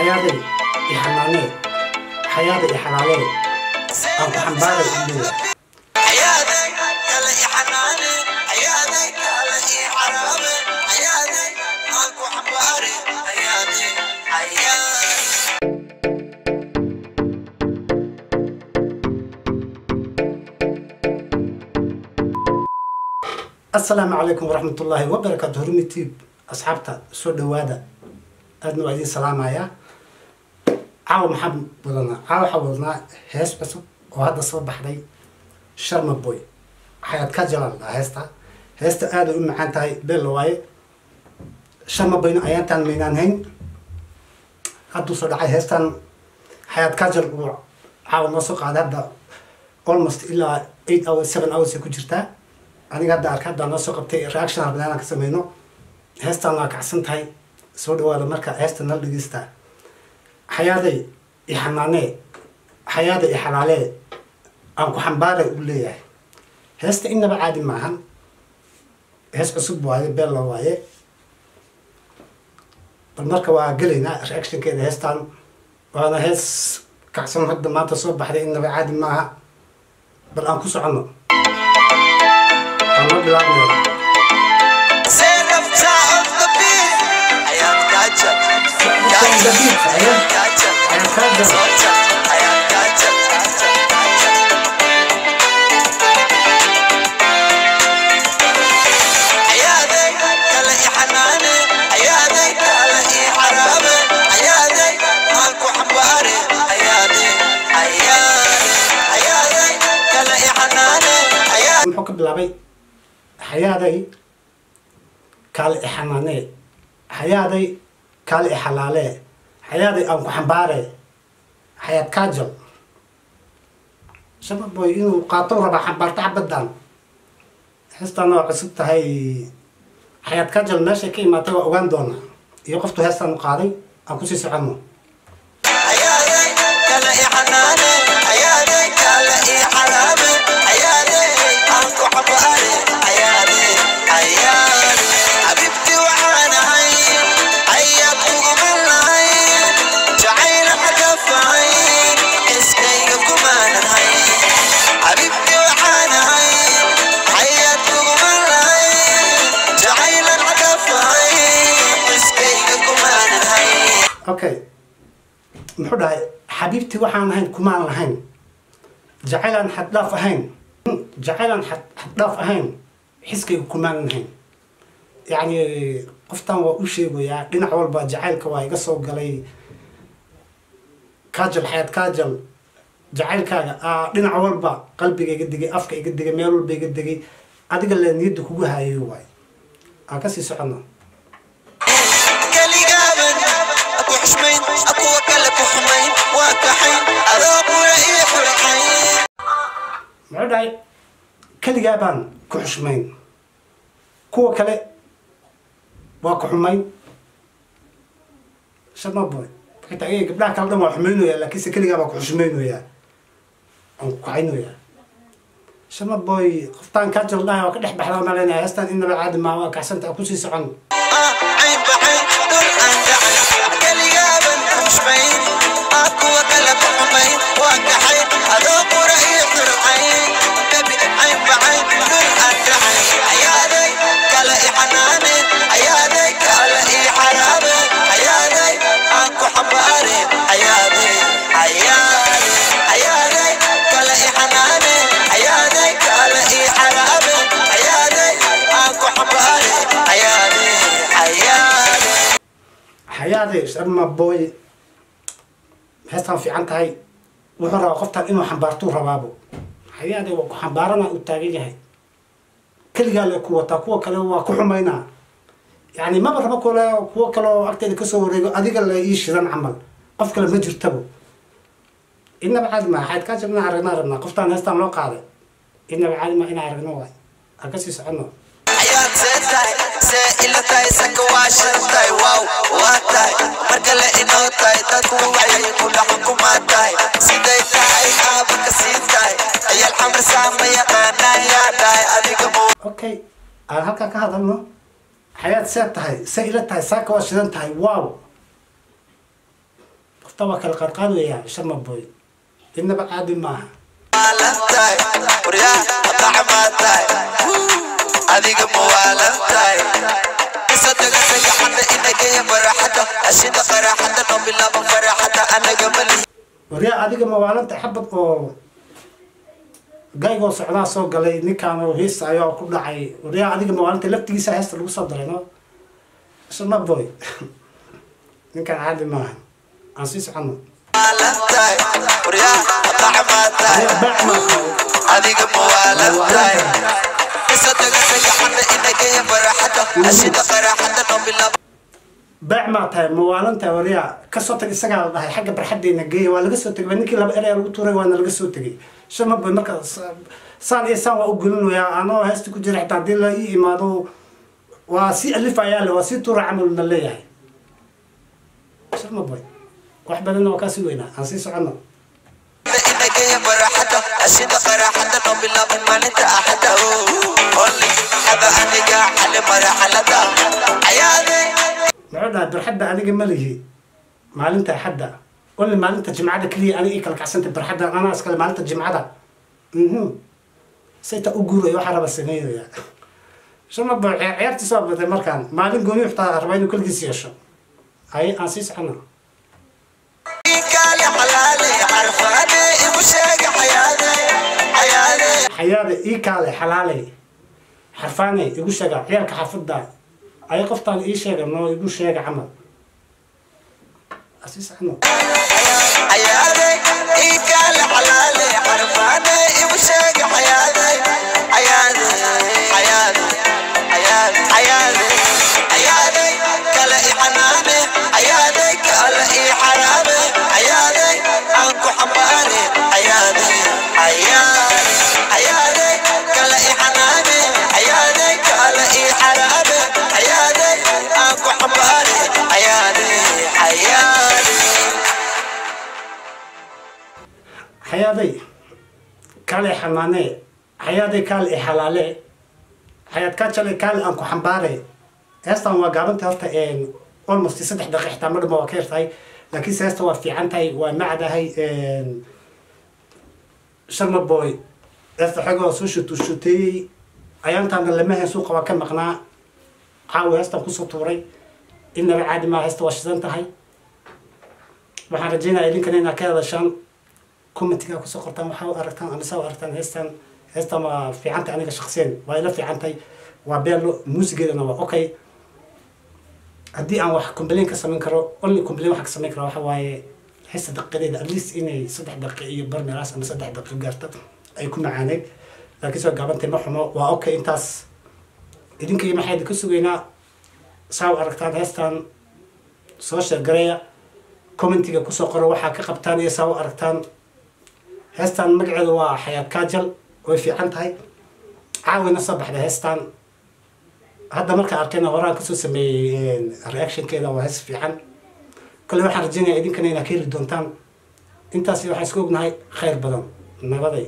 xayaaday i xanaanee xayaada i xalaalee aan ku xambaaray u leeyahay asalaamu calaykum waraxmat ullaahi wabarakaatu hormitib asxaabta soo dhawaada aadna waa idiin salaamayaa caawa maxaa wadanaa caawa waxaa wadanaa hees cusub oo hadda soo baxday sharma boy. Xayaad ka jalaan dhaa heesta. Heesta aaday u macaan tahay beella waaye. Sharma boyna ayaantaan maynaan hayn. Hadduu soo dhacay heestan xayaad kajal uu caawa noo soo qaaday hadda almost ilaa eight hours seven hours ay ku jirtaa aniga hadda arka hadda noo soo qabtay reaction rabnaa inaan ka sameyno heestaan waa kacsan tahay. Soo dhawaada marka heesta nala dhegeysta xayaaday i xanaanee xayaaday i xalaalee aan ku xambaaray u leeyahay heesta inaba caadi maahan hees cusub waaye bella waaye bal marka waa gelaynaa reactionkeeda heestaan waana hees kacsan hadda maanta soo baxday inaba caadi maaha bal aan ku soconno. Aan noo bilaabnayo kaale i xanaanee xayaaday kaale i xalaalee xayaaday aan ku xambaaree xayaad kaajal shababoy inuu qaato rabaa xambaarto xabaddan. Heestaan waa cusub tahay. Xayaad kaajal meeshay ka imaatay waa ogaan doonaa iyo qoftu heestaan u qaaday aan ku sii soconno okay. Muxuu dhahay xabiibtii waxaan ahayn kumaan lahayn. Jacaylaan xaddhaaf ahayn. Jacaylaan xaddhaaf ahayn. Xiskayga kumaan lahayn. Yacni qoftan waa u sheegayaa dhinac walba jacaylka waa iga soo galay. Kaajal xayaad kaajal jacaylkaaga dhinac walba qalbiga iga degay afka iga degay meel walba iga degay. Adiga le niyadda kugu haayo waay. Aan ka sii socono dhahay keligaa baan ku xushmayn. Kuwa kale waa ku xumayn. Shamaboy xitaa gabdhaha kale dhan waa xumaynoyaa laakiinse keligaa baa ku xushmaynoyaa aan ku kacaynoyaa shamaboy qoftaan kaajal dhahay waa ka dhex baxdaa malaynaya heestaan inaba caadi maa waa kacsanta aan ku sii socon sharma boy heestaan fiican tahay. Wuxuu rabaa qoftaan inuu xambaartuu rabaabo. Waa ku xambaarana u taagan yahay? Keligaa le wataa kuwa kale waa ku xumaynaa. Yani maba rabo kule kuwo kale oo agteeda ka soo wareego adiga le ii camal. Qof kale ma jirtabo. Inaba qoftaan heestaan loo qaaday. Inaba caadi maa inaa tahay see ila tahay saka waa shan tahay waaw waa tahay markale inoo tahay dadku waxay kula xukumaa tahay siday tahay aaba ka sii tahay ayaal xamar saama yaqaanaa yaa dhahay adiga okay aan halkaa ka hadalno xayaad see tahay see ila tahay saaka waa shidan tahay wow. Hataa waa kala qaadqaad weeyaan sharma boy idnaba caadi maaha adiga ma waalantahay isadaga sagaxada inagaya baraxada ashida qaraxada noo bilaaba faraxada anaga mali waryaa adiga mawaalanta xabad oo gaygoo socdaa soo galay ninkaan heesta ayaa ku dhacay. Waryaa adiga mawaalanta laftigiisa heesta lagu soo daray no? Sharma boy. Ninkaan caadi maaha aan sii socono adiga ma baac maa tahay mawaalantahay waryaa ka soo tag isagaa la dhahay xagga barxaddeena geeya waa laga soo tegay. Ninkii laba erey lagu tuuray waana laga soo tegay. Sharma boy marka sa- saan iyo saan waa u gelinayaa anoo heesta ku jira xitaa haddii la ii imaado waa si alifayaa le waa si tuura camal na leeyahay. Sharma boy. Wax badanna waa kaa sii weynaa aan sii socono ashida qaraxada noo bilaabay maalinta axada oli hada aniga xali maraxalada ayaade. Muxuu barxadda aniga ma lihi. Maalinta axadda only maalinta jimcada keliya aniga ii kala kacsantay barxadda anaa iskale maalinta jimcada. Mhm. Sayta u guuraya waxaa raba sameynaya shama bo ciyaartiis waa baday markaan. Maalin gooni xitaa raba inuu keligiis yeesho. Ay aan sii socono xayaada ii kaale xalaalay. Xarfaanay igu sheega ciyaalka xaafadda ay qoftaan ii sheega noo igu sheega camal. Ii kaale xalaale xarfaade igu sheega xayaade xayaaday kaale xamaanee xayaaday kaale i xalaale xayaad kaa jale kaale aan ku xambaare. Heestan waa gaabanta horta almost saddex daqiiq xitaa ma dhama waa ka yartahay laakiinse heesta waa fiican tahay waa macdahay sharma boy. Heesta xoogaa soo shutu ayaantaana lama heen suuqa waa ka maqnaa. Caawa heestan ku soo tuuray inaba caadi maa heesta waa shidan tahay. Waxaan rajeynaya idinkana inaad ka hadashaan commentiga ku soo qortaan waxaa aragtaan amase u aragtaan heestan heestan waa fiicantay aniga shaksiyan waa ila fiicantay waa beelo muusigeedana waa okay. Haddii aan wax complain ka samayn karo only complain waxaan ka samayn karo waxa heesta daqiiqadeeda at least inay saddex daqiiq bar meelaas ama saddex daqiiq gaarto ay ku macaaneyd laakiin soo gaabantay ma xumo waa okay intaas idinka iyo maxaa idinka sugaynaa saa aragtaan heestan soo sheergareeya commentiga ku soo qoro waxaa ka qabtaan iyo saa aragtaan heestan magaceedu waa xayaad kaajal way fiican tahay. Caawina soo baxda heestan. Hadda markaa arkayna horaan ka soo sameeyey reactionkeeda waa hees fiican. Kale waxaan rajeynaya idinkana inaad ka heli doontaan. Intaasi waxaan isku ognahay khayr badan nabaday